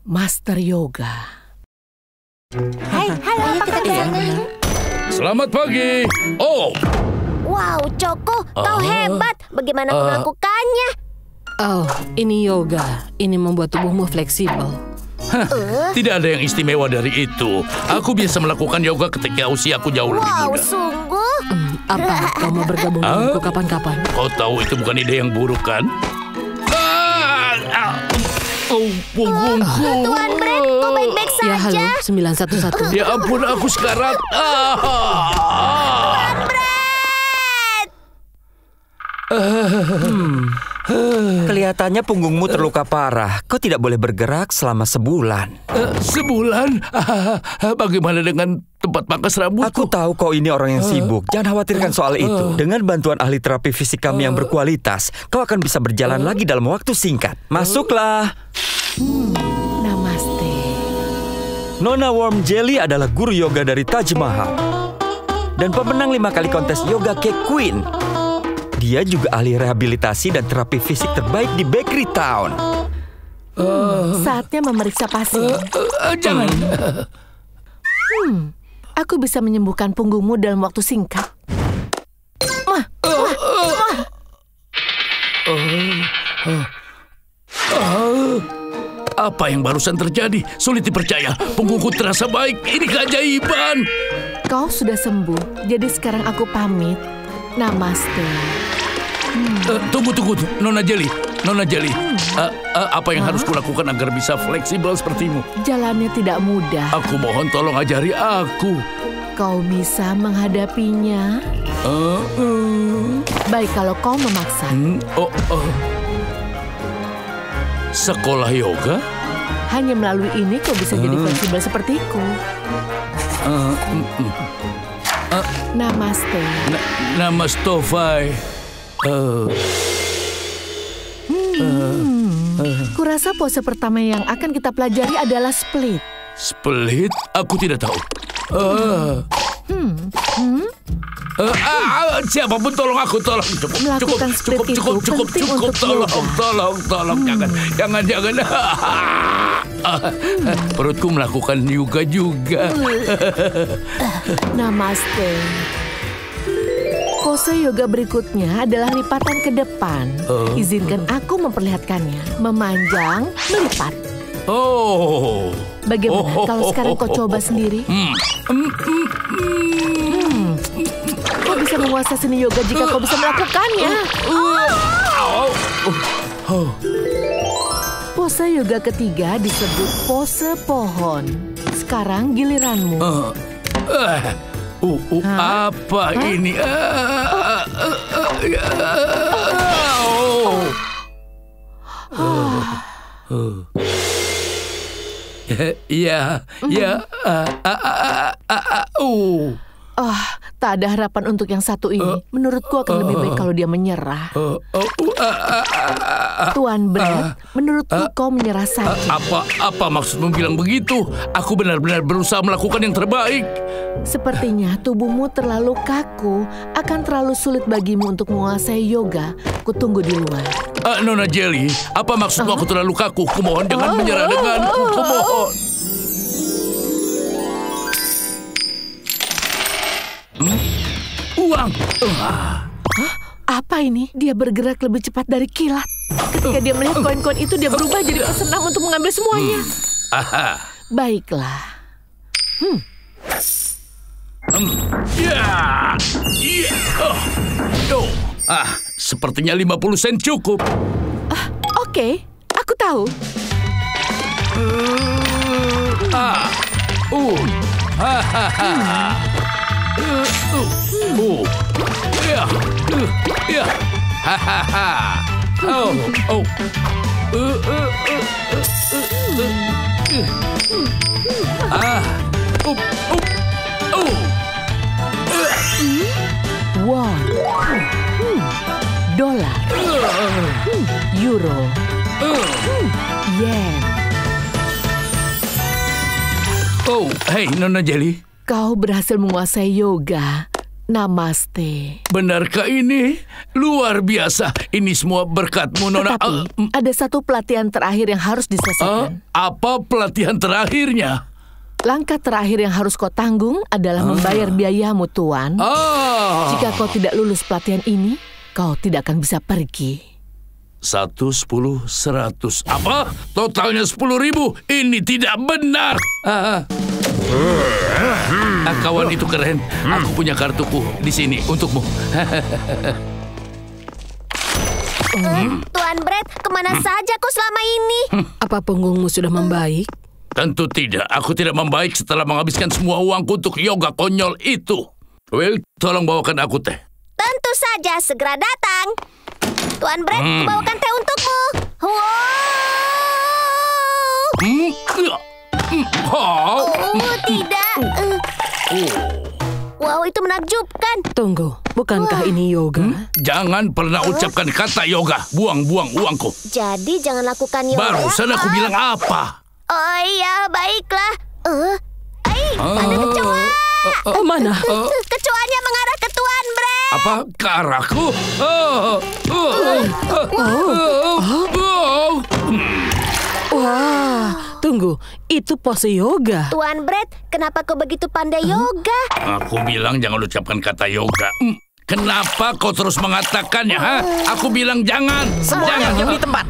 Master Yoga. Hai, halo, apa kabar? Selamat pagi. Oh, Wow, Coko, kau hebat. Bagaimana kau melakukannya? Oh, ini yoga. Ini membuat tubuhmu fleksibel. tidak ada yang istimewa dari itu. Aku biasa melakukan yoga ketika usiaku jauh lebih Wow, muda. sungguh. Hmm, apa? Kau mau bergabung denganku kapan-kapan? Kau tahu itu bukan ide yang buruk kan? Ah, ah. Oh, punggungku. Tuan Brad, kau baik-baik Ya, halo, saja? 911. Ya ampun, aku sekarat. Ah. Kelihatannya punggungmu terluka parah. Kau tidak boleh bergerak selama sebulan. Eh, Sebulan? Bagaimana dengan tempat pangkas rambutku? Aku tahu kau ini orang yang sibuk. Jangan khawatirkan soal itu. Dengan bantuan ahli terapi fisik kami yang berkualitas, kau akan bisa berjalan lagi dalam waktu singkat. Masuklah. Namaste. Nona Worm Jelly adalah guru yoga dari Taj Mahal. Dan pemenang lima kali kontes Yoga Cake Queen. Dia juga ahli rehabilitasi dan terapi fisik terbaik di Bakery Town. Saatnya memeriksa pasien. Eh, Jangan. Aku bisa menyembuhkan punggungmu dalam waktu singkat. Apa yang barusan terjadi? Sulit dipercaya. Punggungku terasa baik. Ini keajaiban. Kau sudah sembuh, jadi sekarang aku pamit. Namaste. Eh, tunggu, tunggu, Nona Jelly. Nona Jelly, Eh, eh, apa yang harus kulakukan agar bisa fleksibel sepertimu? Jalannya tidak mudah. Aku mohon tolong ajari aku. Kau bisa menghadapinya. Eh, eh, Baik kalau kau memaksa. hmm, oh, oh. Sekolah yoga? Hanya melalui ini kau bisa jadi fleksibel sepertiku. Eh, mm, mm. Namaste. Na- nama Stovai. Eh, Kurasa pose pertama yang akan kita pelajari adalah split. split? Aku tidak tahu. Eh. Eh, ah, ah, siapa pun tolong aku tolong cukup cukup cukup cukup cukup cukup tolong. Hmm. tolong tolong jangan jangan jangan Ah, perutku melakukan yoga juga Namaste. Pose yoga berikutnya adalah lipatan ke depan. Izinkan aku memperlihatkannya. Memanjang, melipat. oh Bagaimana Oh. kalau sekarang kau coba sendiri? Hmm. Hmm. Kau bisa menguasai seni yoga jika kau bisa melakukannya. Oh. Oh. Pose yoga ketiga disebut pose pohon. Sekarang giliranmu. Eh, eh, uh, uh, Hah? apa ini? Ah, ah, ah, ah, ya, ah, oh. Uh, uh. Ya, ya, ah, ah, ah, ah, ah, uh. Ah, tak ada harapan untuk yang satu ini. Menurutku akan lebih baik kalau dia menyerah. Uh, uh, uh, ah, ah, ah, ah. Tuan Brad, menurutku kau menyerah saja. Apa apa maksudmu bilang begitu? Aku benar-benar berusaha melakukan yang terbaik. Sepertinya tubuhmu terlalu kaku, akan terlalu sulit bagimu untuk menguasai yoga. Kutunggu di luar. Ah, Nona Jelly, apa maksudmu aku terlalu kaku? Kumohon jangan menyerah denganku. Kumohon. Uang. Ah. Apa ini? Dia bergerak lebih cepat dari kilat. Ketika dia melihat koin-koin itu, dia berubah jadi pesenam untuk mengambil semuanya. Aha. Baiklah. Ya. Ya. Oh. Oh. Ah, sepertinya 50 sen cukup. Oke, aku tahu. Ah. Uh. Ha ha ha. Uh. Uh. Uh. Ya. Uh. Ya. Ha ha ha. Oh. Oh. Uh. Uh. Uh. Uh. Uh. Uh. Ah. Uh. Uh. Uh. Won, dolar, euro, yen. Oh, hey Nona Jelly. Kau berhasil menguasai yoga. Namaste. Benarkah ini? Luar biasa. Ini semua berkatmu, Nona. Tetapi Ah, mm, ada satu pelatihan terakhir yang harus diselesaikan. apa pelatihan terakhirnya? Langkah terakhir yang harus kau tanggung adalah membayar biayamu, Tuan. Ah, Jika kau tidak lulus pelatihan ini, kau tidak akan bisa pergi. satu, sepuluh, seratus. Apa? Totalnya sepuluh ribu. Ini tidak benar. Ah, ah, kawan itu keren. Aku punya kartuku di sini untukmu. Tuan Brett, ke mana saja kau selama ini? Apa punggungmu sudah membaik? Tentu tidak. Aku tidak membaik setelah menghabiskan semua uangku untuk yoga konyol itu. Will, tolong bawakan aku teh. Tentu saja, segera datang. Tuan Brett, bawakan teh untukmu. Wow! Hmm. Hmm, oh. Oh, tidak. Eh. Wow, itu menakjubkan. Tunggu, bukankah ini yoga? Jangan pernah ucapkan kata yoga. Buang-buang uangku. Jadi jangan lakukan yoga. Barusan aku Ah. bilang apa? Oh iya, baiklah. Eh, ai, ada kecoa. Oh, mana? Kecoanya mengarah ke Tuan Brett. Apa ke arahku? Oh, oh, oh, oh. Wah, tunggu, itu pose yoga. Tuan Brett, kenapa kau begitu pandai yoga? Aku bilang jangan ucapkan kata yoga. Hmm, Kenapa kau terus mengatakannya? Ha? Aku bilang jangan. jangan. Diam di tempat.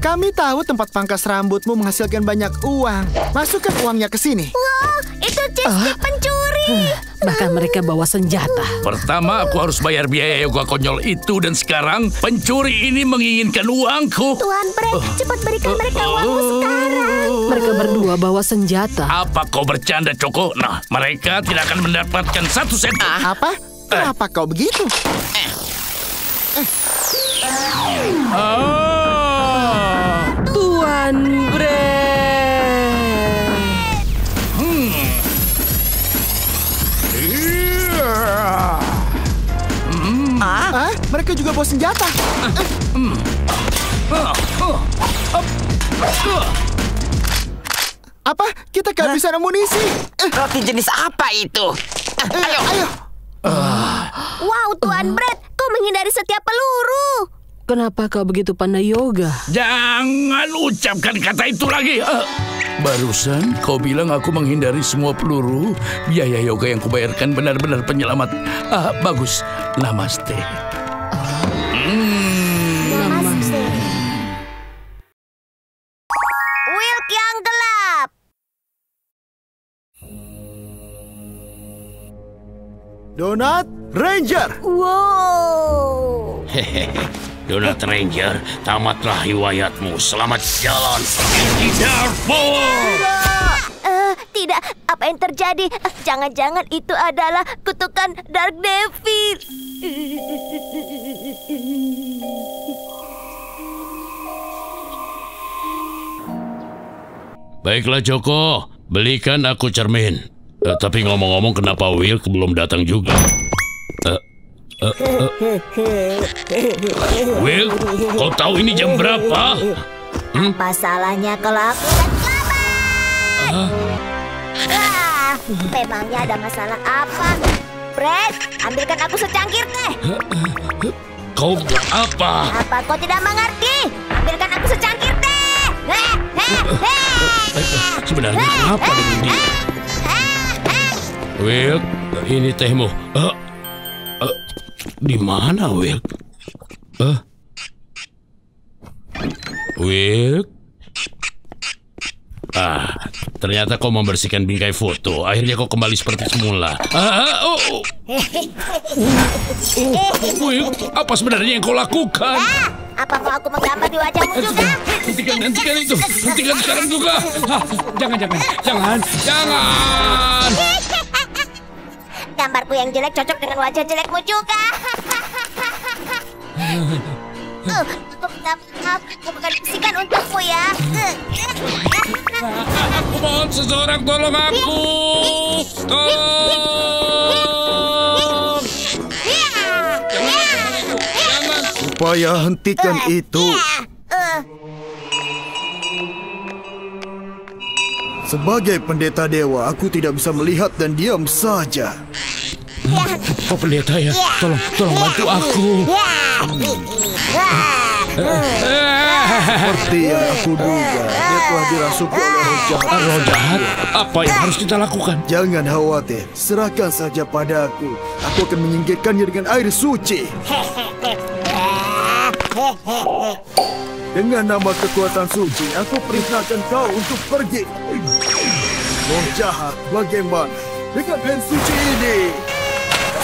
Kami tahu tempat pangkas rambutmu menghasilkan banyak uang. Masukkan uangnya ke sini. Wow, itu cheesecake pencuri. Bahkan mereka bawa senjata. Pertama aku harus bayar biaya yoga konyol itu dan sekarang pencuri ini menginginkan uangku. Tuan Brett, cepat berikan mereka uangmu sekarang. Mereka berdua bawa senjata. Apa kau bercanda, Coko? Nah, mereka tidak akan mendapatkan satu sen. Apa? Kenapa kau begitu? Ah. Tuan Ah, mereka juga bawa senjata. Apa? Kita kehabisan amunisi. Eh, Roti jenis apa itu? eh, ayo. Wow, Tuan Brett, kau menghindari setiap peluru. Kenapa kau begitu pandai yoga? Jangan ucapkan kata itu lagi. Ah. Barusan kau bilang aku menghindari semua peluru. Biaya yoga yang kubayarkan benar-benar penyelamat. Ah, bagus. Namaste. Wilk yang gelap. Donat Ranger. Wow. Donat Ranger, tamatlah riwayatmu. Selamat jalan. Dark Power! Eh, tidak, apa yang terjadi? Jangan-jangan itu adalah kutukan Dark Devil. Baiklah Joko, belikan aku cermin. Eh, tapi ngomong-ngomong kenapa Will belum datang juga? Eh, eh. Will, kau tahu ini jam berapa? Apa salahnya kalau aku dan kelapa? Wah, memangnya ada masalah apa? Brad, ambilkan aku secangkir teh. Kau apa? Apa kau tidak mengerti? Ambilkan aku secangkir teh. Sebenarnya apa dengan dia? Will, ini tehmu. Eh, eh, di mana Will? Eh, Will? Ah, ternyata kau membersihkan bingkai foto. Akhirnya kau kembali seperti semula. Ah, oh, oh. Will, apa sebenarnya yang kau lakukan? Ah, apa mau aku menggambar di wajahmu juga? Hentikan, hentikan itu. Hentikan sekarang juga. Ah, jangan, jangan, jangan, jangan. Gambarku yang jelek cocok dengan wajah jelekmu juga. Uh, maaf, aku bukan bisikan untukmu ya. Aku mohon seseorang tolong aku. Tolong. Supaya hentikan itu. Uh, Sebagai pendeta dewa, aku tidak bisa melihat dan diam saja. Ya, Pak Pendeta ya, tolong, tolong bantu aku. Seperti yang aku duga, dia telah dirasuki oleh roh jahat. Ah, Roh jahat, apa yang harus kita lakukan? Jangan khawatir, serahkan saja padaku. Aku akan menyingkirkannya dengan air suci. Dengan nama kekuatan suci, aku perintahkan kau untuk pergi. Roh jahat, bagaimana dengan air suci ini?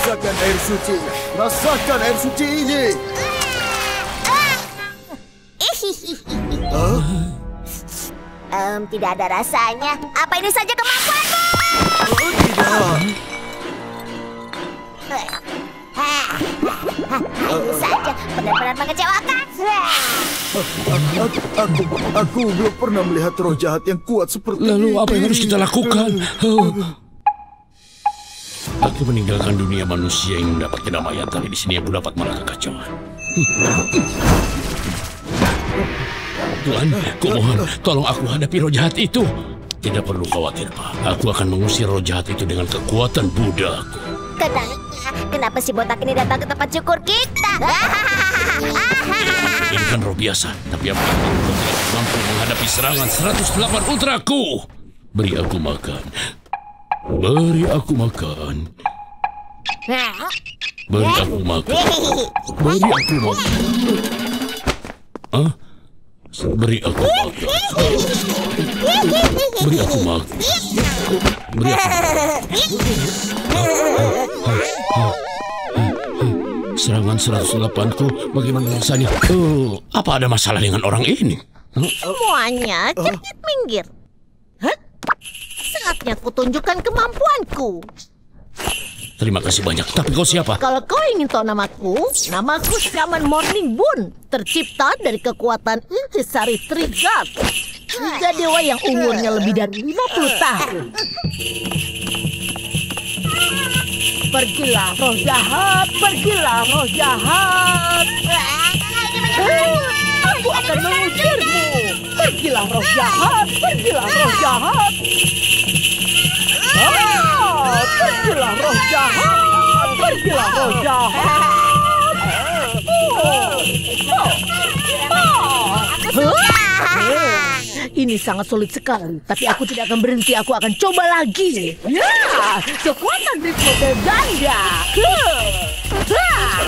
Rasakan air suci, rasakan air suci ini. Em, tidak ada rasanya. Apa ini saja kemampuanmu? Oh, tidak. Ini saja benar-benar mengecewakan. Aku, aku, aku belum pernah melihat roh jahat yang kuat seperti Lalu ini. apa yang harus kita lakukan? Oh. Aku meninggalkan dunia manusia yang mendapat kedamaian, tapi di sini aku dapat malah kekacauan. Tuhan, kumohon, tolong aku hadapi roh jahat itu. Tidak perlu khawatir, Pak. Aku akan mengusir roh jahat itu dengan kekuatan Buddha. Kenapa, kenapa si botak ini datang ke tempat syukur kita? Ini kan roh biasa, tapi apa aku mampu menghadapi serangan 108 ultraku? Beri aku makan. Beri aku makan. Beri aku makan. Beri aku makan. Hah? Beri aku makan. Beri aku makan. Beri aku Serangan 108 ku bagaimana rasanya? Oh, apa ada masalah dengan orang ini? Semuanya cepat minggir. Hah? Saatnya kutunjukkan kemampuanku. Terima kasih banyak. Tapi kau siapa? Kalau kau ingin tahu namaku, namaku Shaman Morning Moon, tercipta dari kekuatan Intisari Trigat. Tiga dewa yang umurnya lebih dari 50 tahun. Pergilah roh jahat, pergilah roh jahat. Aku akan mengusirmu. Pergilah roh jahat, pergilah roh jahat. Ah, pergilah roh jahat, pergilah roh jahat. Oh, oh, oh. Ini sangat sulit sekali, tapi aku tidak akan berhenti. Aku akan coba lagi. Ya, kekuatan ritme ganda. Huh. Hah.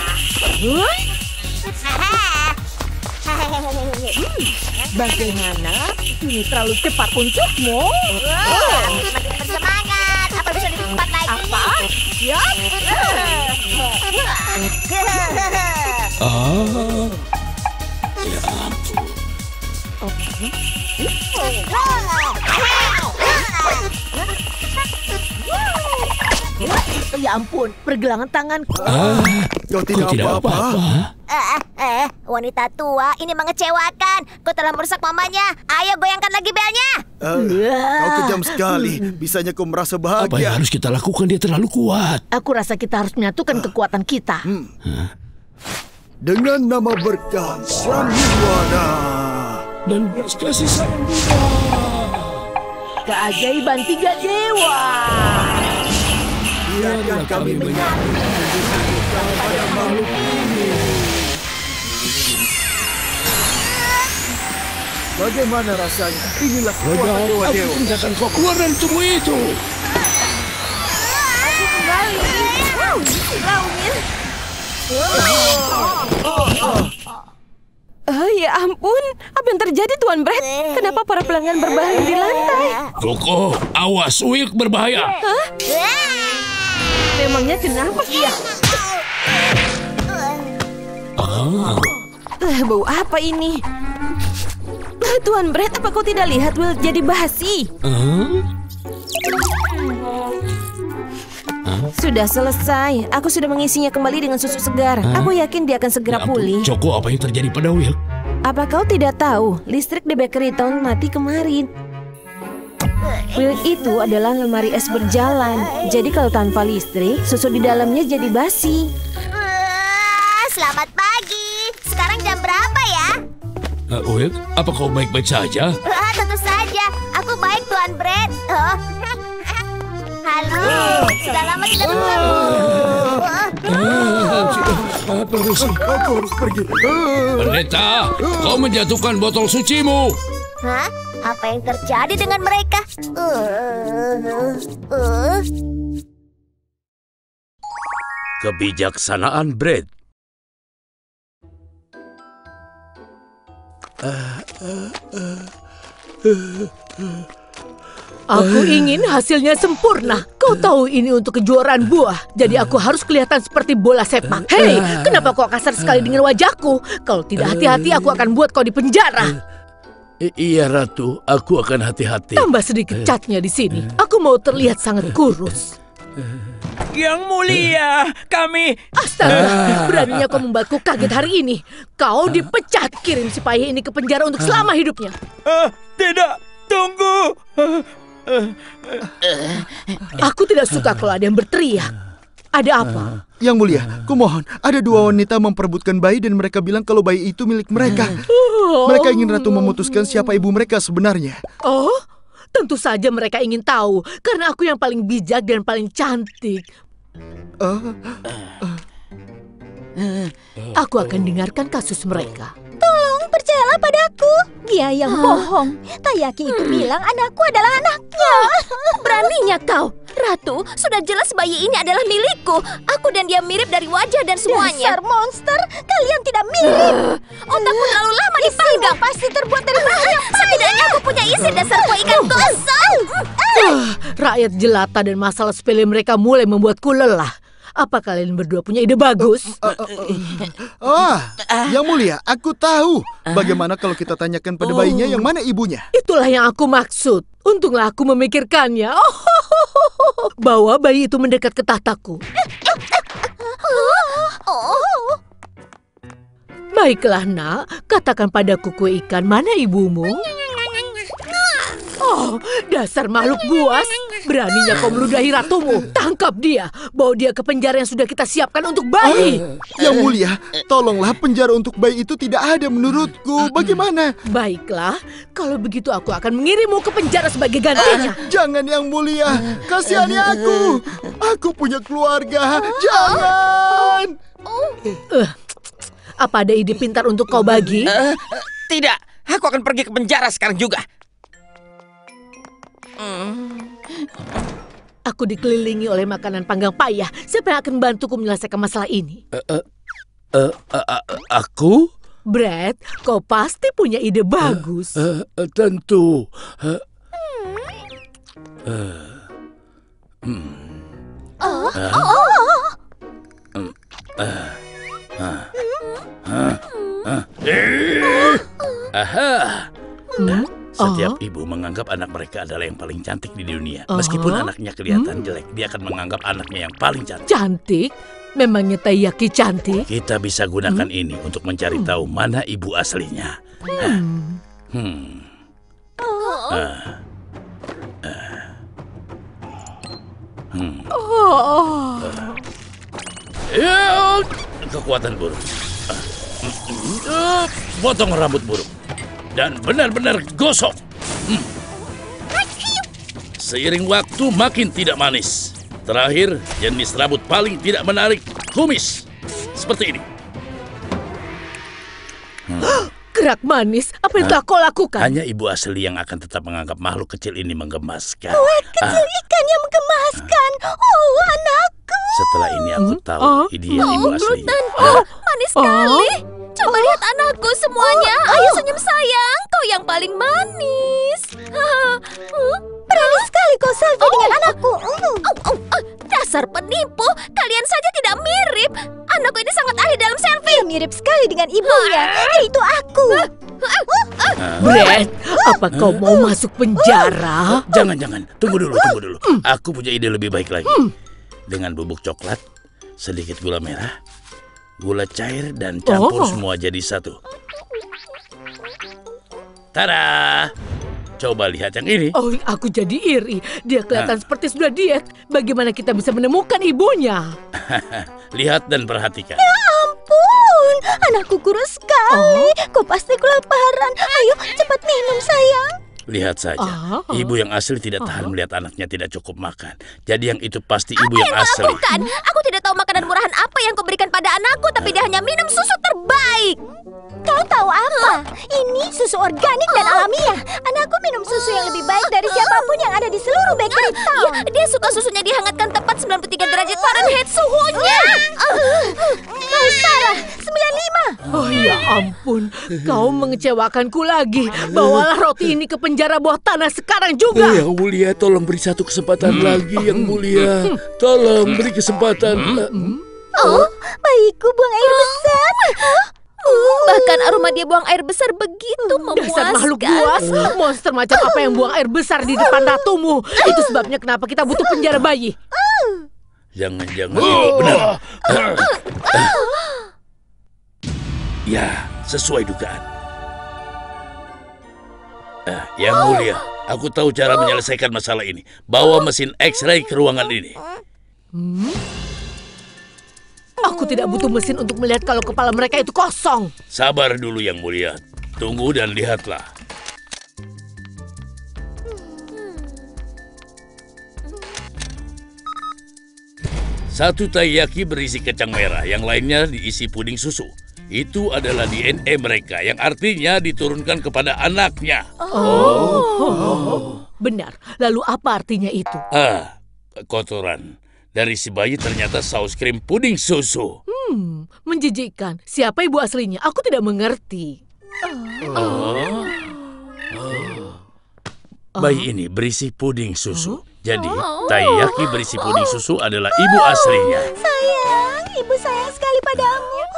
Huh? Bagaimana? Ini terlalu cepat untukmu. Makin Ya. Ah, ya ampun. Ya ampun, pergelangan tanganku. Ah, tidak tidak apa-apa. Eh, eh, wanita tua ini mengecewakan. Kau telah merusak mamanya. Ayo goyangkan lagi belnya. Eh, kau kejam sekali. Bisanya kau merasa Apa yang bahagia. harus kita lakukan? Dia terlalu kuat. Aku rasa kita harus menyatukan kekuatan kita. Dengan nama berkah Samiwana. Dan belas kasih sayang Buddha. Keajaiban tiga dewa. Biarkan kami menyatu. Bagaimana rasanya? Inilah kekuatan Aku dewa-dewa. pindahkan kau keluar dari tubuh itu. Oh ya ampun, apa yang terjadi Tuan Brett? Kenapa para pelanggan berbaring di lantai? Koko, awas, Wilk berbahaya. Memangnya kenapa dia? Ah, Eh, bau apa ini? Eh, Tuan Brett, apa kau tidak lihat Will jadi basi? ah, Sudah selesai. Aku sudah mengisinya kembali dengan susu segar. Aku yakin dia akan segera ya ampun. pulih. Joko, apa yang terjadi pada Wilk? Apa kau tidak tahu? Listrik di Bakery Town mati kemarin. Will itu adalah lemari es berjalan. Jadi kalau tanpa listrik, susu di dalamnya jadi basi. Ah, Selamat pagi. Sekarang jam berapa ya? Uh, Wilk, apa kau baik-baik saja? Ah, tentu saja. Aku baik, Tuan Brett. Oh. Halo, sudah lama tidak bertemu. Oh, Aku harus pergi. Pendeta, kau menjatuhkan botol sucimu. Hah? Apa yang terjadi dengan mereka? Uh, uh. Kebijaksanaan Brad. Aku ingin hasilnya sempurna. Kau tahu ini untuk kejuaraan buah, jadi aku harus kelihatan seperti bola sepak. Hei, kenapa kau kasar sekali dengan wajahku? Kalau tidak hati-hati, aku akan buat kau di penjara. I- iya Ratu, aku akan hati-hati. Tambah sedikit catnya di sini. Aku mau terlihat sangat kurus. Yang mulia, kami Astaga, beraninya kau membuatku kaget hari ini. Kau dipecat, kirim si payah ini ke penjara untuk selama hidupnya. Ah, tidak tunggu. Aku tidak suka kalau ada yang berteriak. Ada apa? Yang mulia, kumohon, ada dua wanita memperebutkan bayi dan mereka bilang kalau bayi itu milik mereka. Mereka ingin ratu memutuskan siapa ibu mereka sebenarnya. Oh, tentu saja mereka ingin tahu karena aku yang paling bijak dan paling cantik. Aku akan dengarkan kasus mereka. Tolong percayalah padaku. Dia yang bohong. Tayaki itu bilang anakku adalah anaknya. Beraninya kau, Ratu. Sudah jelas bayi ini adalah milikku. Aku dan dia mirip dari wajah dan semuanya. Dasar monster, kalian tidak mirip. Otakku terlalu lama dipanggang. pasti terbuat dari bahan yang Setidaknya aku punya isi dasar kue ikan gosong. Ah, rakyat jelata dan masalah sepele mereka mulai membuatku lelah. Apa kalian berdua punya ide bagus? Ah, yang mulia, aku tahu. Bagaimana kalau kita tanyakan pada bayinya yang mana ibunya? Itulah yang aku maksud. Untunglah aku memikirkannya. Oh, Bawa bayi itu mendekat ke tahtaku. Baiklah nak, katakan padaku kue ikan mana ibumu? Oh, dasar makhluk buas. Beraninya kau meludahi ratumu. Tangkap dia. Bawa dia ke penjara yang sudah kita siapkan untuk bayi. Yang mulia, tolonglah penjara untuk bayi itu tidak ada menurutku. Bagaimana? Baiklah, kalau begitu aku akan mengirimmu ke penjara sebagai gantinya. Jangan yang mulia, kasihani aku. Aku punya keluarga. Jangan. Eh, apa ada ide pintar untuk kau bagi? Eh, tidak, aku akan pergi ke penjara sekarang juga. Aku dikelilingi oleh makanan panggang payah. Siapa yang akan membantuku menyelesaikan masalah ini? Eh, eh, eh, aku? Brad, kau pasti punya ide bagus. Eh, eh, tentu. Eh, Aha. Hmm? Setiap Oh. ibu menganggap anak mereka adalah yang paling cantik di dunia. Meskipun Oh. anaknya kelihatan jelek, dia akan menganggap anaknya yang paling cantik. Cantik? Memangnya Taiyaki cantik? Kita bisa gunakan ini untuk mencari tahu mana ibu aslinya. Hmm. Ah. Ah. Hmm. Oh, Ya, kekuatan burung. Ah. Eh, Potong rambut burung. Dan benar-benar gosok. Hmm. Seiring waktu makin tidak manis. Terakhir, jenis rambut paling tidak menarik, kumis. Seperti ini. gerak manis. Apa yang telah kau lakukan? Hanya ibu asli yang akan tetap menganggap makhluk kecil ini menggemaskan. Ah, Ikan yang menggemaskan. Oh, anakku. setelah ini aku tahu Oh. dia ibu aslinya. Oh, manis sekali. Coba lihat anakku semuanya. Ayo senyum sayang. Kau yang paling manis. Berani sekali kau selfie dengan anakku. Mm. Oh, oh, oh, dasar penipu. Kalian saja tidak mirip. Anakku ini sangat ahli dalam selfie. Dia mirip sekali dengan ibunya, yaitu aku. Brad, apa kau mau masuk penjara? Jangan-jangan, tunggu dulu, tunggu dulu. Aku punya ide lebih baik lagi. Dengan bubuk coklat, sedikit gula merah, gula cair, dan campur Oh. semua jadi satu. Tada! Coba lihat yang ini. Oh, aku jadi iri. Dia kelihatan seperti sudah diet. Bagaimana kita bisa menemukan ibunya? Lihat dan perhatikan. Ampun, anakku kurus sekali. Kau pasti kelaparan. Ayo, cepat minum sayang. Lihat saja, Ah. ibu yang asli tidak tahan melihat anaknya tidak cukup makan. Jadi yang itu pasti ibu Apa yang yang kau asli. lakukan? Aku tidak tahu makanan murahan apa yang kau berikan pada anakku, tapi dia hanya minum susu terbaik. Kau tahu apa? Ini susu organik dan alamiah. Anakku minum susu yang lebih baik dari siapa pun yang ada di seluruh bakery town. Dia, dia suka susunya dihangatkan tepat 93 derajat Fahrenheit suhunya. Kau salah, 95. Oh ya ampun, kau mengecewakanku lagi. Bawalah roti ini ke penjara bawah tanah sekarang juga. Oh, yang mulia, tolong beri satu kesempatan lagi, yang mulia. Tolong beri kesempatan. Oh, bayiku buang air besar. Bahkan aroma dia buang air besar begitu Dasar makhluk memuaskan. buas, monster macam apa yang buang air besar di depan ratumu? Itu sebabnya kenapa kita butuh penjara bayi. Jangan-jangan itu benar. ya, sesuai dugaan. Eh, yang mulia, aku tahu cara menyelesaikan masalah ini. Bawa mesin X-ray ke ruangan ini. Aku tidak butuh mesin untuk melihat kalau kepala mereka itu kosong. Sabar dulu yang mulia. Tunggu dan lihatlah. Satu taiyaki berisi kacang merah, yang lainnya diisi puding susu. Itu adalah DNA mereka, yang artinya diturunkan kepada anaknya. Benar. Lalu apa artinya itu? Ah, kotoran. Dari si bayi ternyata saus krim puding susu. Hmm, menjijikkan. Siapa ibu aslinya? Aku tidak mengerti. Bayi ini berisi puding susu. Jadi, taiyaki berisi puding susu adalah ibu aslinya. Sayang, ibu sayang sekali padamu.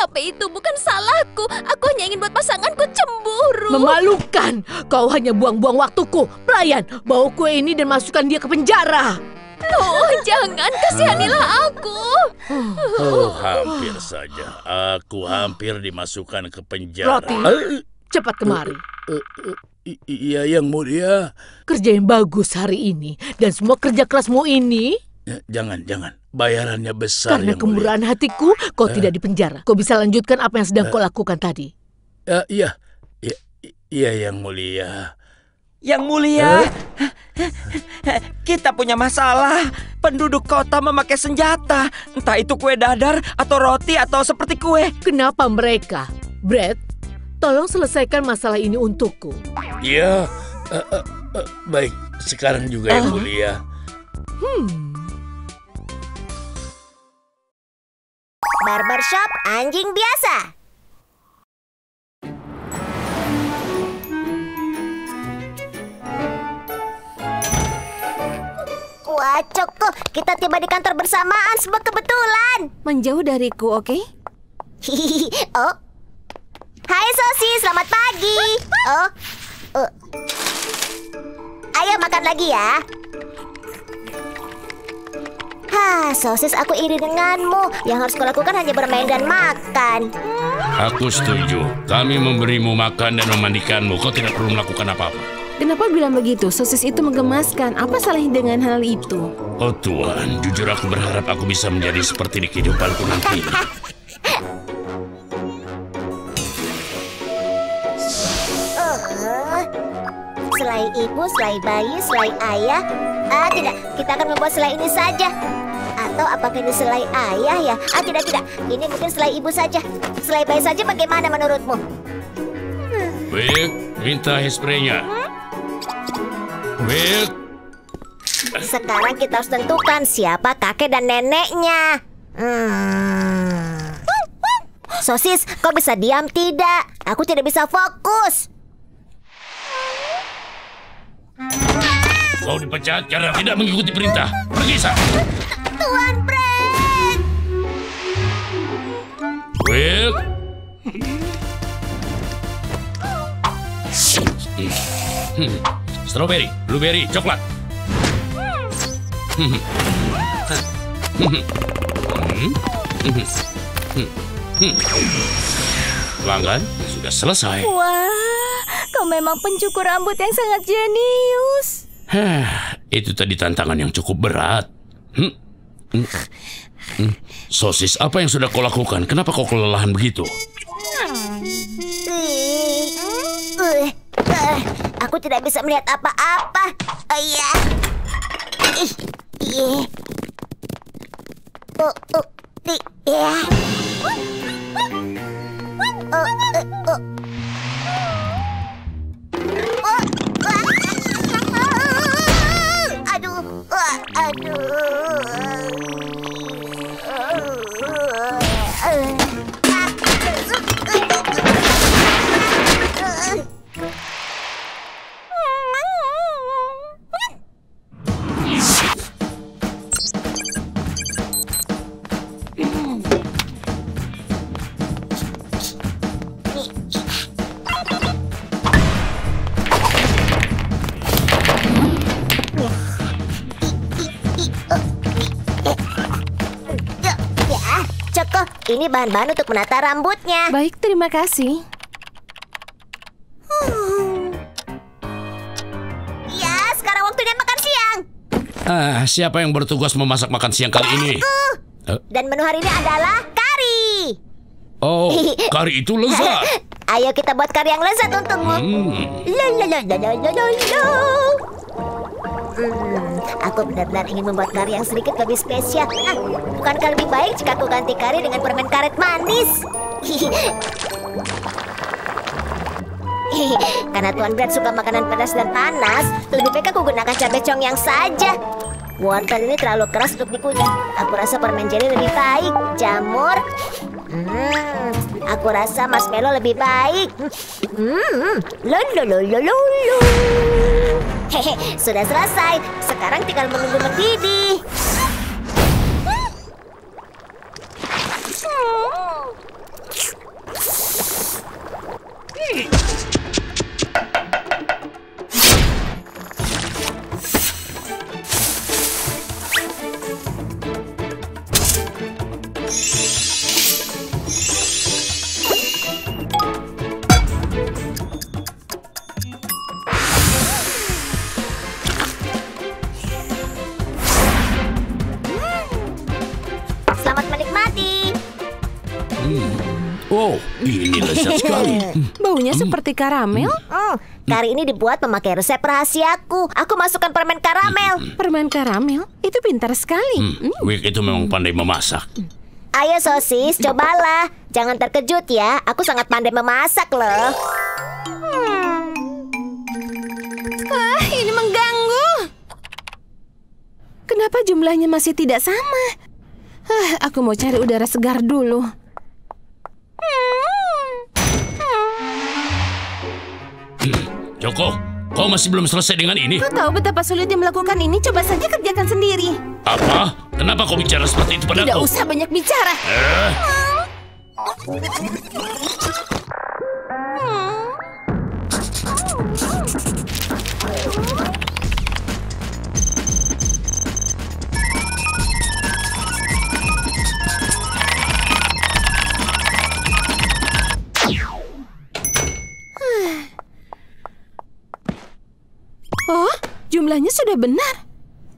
Tapi itu bukan salahku. Aku hanya ingin buat pasanganku cemburu. Memalukan. Kau hanya buang-buang waktuku. Pelayan, bawa kue ini dan masukkan dia ke penjara. Oh, jangan kasihanilah aku. Oh, hampir saja. Aku hampir dimasukkan ke penjara. Roti. Eh, Cepat kemari. eh, eh, Iya, yang mulia. Kerja yang bagus hari ini. Dan semua kerja kerasmu ini, Jangan, jangan. Bayarannya besar, karena yang mulia. kemurahan hatiku, kau tidak di penjara. Kau bisa lanjutkan apa yang sedang kau lakukan tadi. Eh, iya, iya, iya, yang mulia. Yang mulia, kita punya masalah. Penduduk kota memakai senjata. Entah itu kue dadar, atau roti, atau seperti kue. Kenapa mereka? Brad, tolong selesaikan masalah ini untukku. Iya, eh, eh, eh, baik. Sekarang juga, yang mulia. Barbershop anjing biasa. Wah, Coko, kita tiba di kantor bersamaan sebuah kebetulan. Menjauh dariku, oke? Hihihi. oh. Hai Sosi, selamat pagi. Oh. Uh. Ayo makan lagi ya. Hah, sosis aku iri denganmu. Yang harus kau lakukan hanya bermain dan makan. Aku setuju. Kami memberimu makan dan memandikanmu. Kau tidak perlu melakukan apa-apa. Kenapa bilang begitu? Sosis itu menggemaskan. Apa salahnya dengan hal itu? Oh Tuhan, jujur aku berharap aku bisa menjadi seperti di kehidupanku nanti. Selai ibu, selai bayi, selai ayah. Ah, tidak. Kita akan membuat selai ini saja. Atau apakah ini selai ayah ya? Ah, tidak, tidak. Ini mungkin selai ibu saja. Selai bayi saja bagaimana menurutmu? Wick, minta hairspray-nya. Wick, Sekarang kita harus tentukan siapa kakek dan neneknya. Hmm. Sosis, kau bisa diam tidak? Aku tidak bisa fokus. kau dipecat karena tidak mengikuti perintah. Pergi sana. Tuan. Wick. Hmm. Strawberry, blueberry, coklat. Pelanggan sudah selesai. Wah, kau memang pencukur rambut yang sangat jenius. Hah, itu tadi tantangan yang cukup berat. Hmm. Sosis, apa yang sudah kau lakukan? Kenapa kau kelelahan begitu? Aku tidak bisa melihat apa-apa. Iya. Iya. Oh, oh, di, ya. Oh, oh. Aduh, aduh. Bahan-bahan untuk menata rambutnya. Baik, terima kasih. Ya, sekarang waktunya makan siang. Ah, siapa yang bertugas memasak makan siang kali ini? Eh, Dan menu hari ini adalah kari. Oh, kari itu lezat. Ayo kita buat kari yang lezat untukmu. Hmm. La la la la la la la la. Hmm, aku benar-benar ingin membuat kari yang sedikit lebih spesial. Ah, bukankah lebih baik jika aku ganti kari dengan permen karet manis? Karena Tuan Brad suka makanan pedas dan panas, lebih baik aku gunakan cabai congyang saja. Wortel ini terlalu keras untuk dikunyah. Aku rasa permen jelly lebih baik. Jamur, Hmm, aku rasa marshmallow lebih baik. Hmm, lolololololo. Hehe, sudah selesai. Sekarang tinggal menunggu mendidih. Ini lezat sekali. Baunya seperti karamel. Hmm, kari ini dibuat memakai resep rahasiaku. Aku masukkan permen karamel. Permen karamel? Itu pintar sekali. Hmm, Wick itu memang pandai memasak. Ayo sosis, cobalah. Jangan terkejut ya. Aku sangat pandai memasak loh. Ah, ini mengganggu. Kenapa jumlahnya masih tidak sama? Ah, aku mau cari udara segar dulu. Joko, kau masih belum selesai dengan ini? Kau tahu betapa sulitnya melakukan ini? Coba saja kerjakan sendiri. Apa? Kenapa kau bicara seperti itu Tidak padaku? usah banyak bicara. Eh, sudah benar.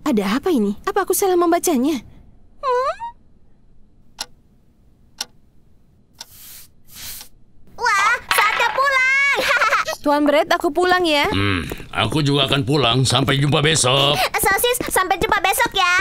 Ada apa ini? Apa aku salah membacanya? Wah, saatnya pulang. Tuan Brett, aku pulang ya. hmm, aku juga akan pulang. Sampai jumpa besok. Sosis, sampai jumpa besok ya.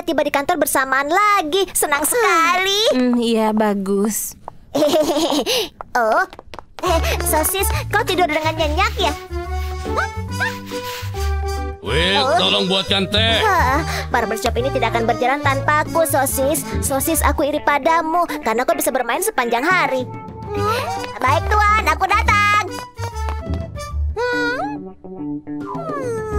Kita tiba di kantor bersamaan lagi. Senang sekali. Hmm, iya bagus. oh, eh, sosis, kau tidur dengan nyenyak ya? Will, tolong buatkan teh. Hah, barbershop ini tidak akan berjalan tanpa aku, sosis. Sosis, aku iri padamu karena kau bisa bermain sepanjang hari. Baik tuan, aku datang. Hmm.